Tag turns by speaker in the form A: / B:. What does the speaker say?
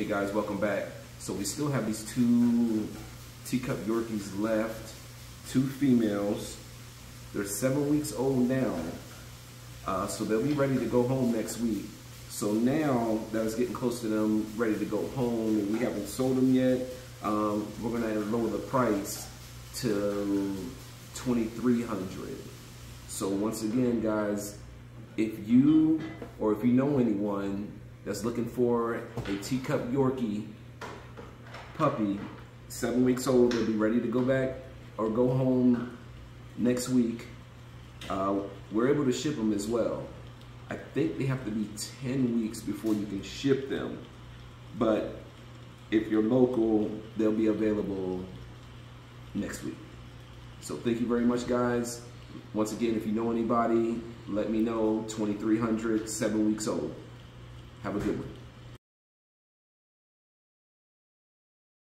A: Hey guys, welcome back. So we still have these two teacup Yorkies left, two females. They're seven weeks old now, uh, so they'll be ready to go home next week. So now that it's getting close to them ready to go home and we haven't sold them yet, um, we're gonna lower the price to 2300 So once again, guys, if you or if you know anyone that's looking for a teacup Yorkie puppy, seven weeks old, they'll be ready to go back or go home next week. Uh, we're able to ship them as well. I think they have to be 10 weeks before you can ship them. But if you're local, they'll be available next week. So thank you very much, guys. Once again, if you know anybody, let me know. 2300, seven weeks old. Have a good one.